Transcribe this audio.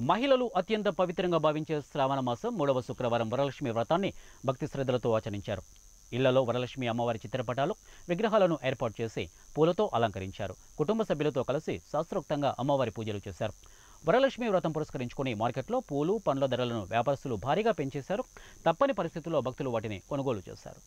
మహిళలు అత్యంత పవిత్రంగా భావించే శ్రావణ మాసం మూడవ శుక్రవారం వరలక్ష్మి వ్రతాన్ని భక్తి శ్రద్ధలతో ఆచరించారు. ఇళ్ళలో వరలక్ష్మి అమ్మవారి చిత్రపటాలు విగ్రహాలను ఏర్పాటు చేసి పూలతో అలంకరించారు. కుటుంబ సభ్యులతో కలిసి శాస్త్రోక్తంగా అమ్మవారి పూజలు చేశారు. వరలక్ష్మి వ్రతం పురస్కరించుకుని మార్కెట్లో పూలు పండ్ల ధరలను వ్యాపారస్తులు భారీగా పెంచేశారు. తప్పని పరిస్థితుల్లో భక్తులు వాటిని కొనుగోలు చేశారు.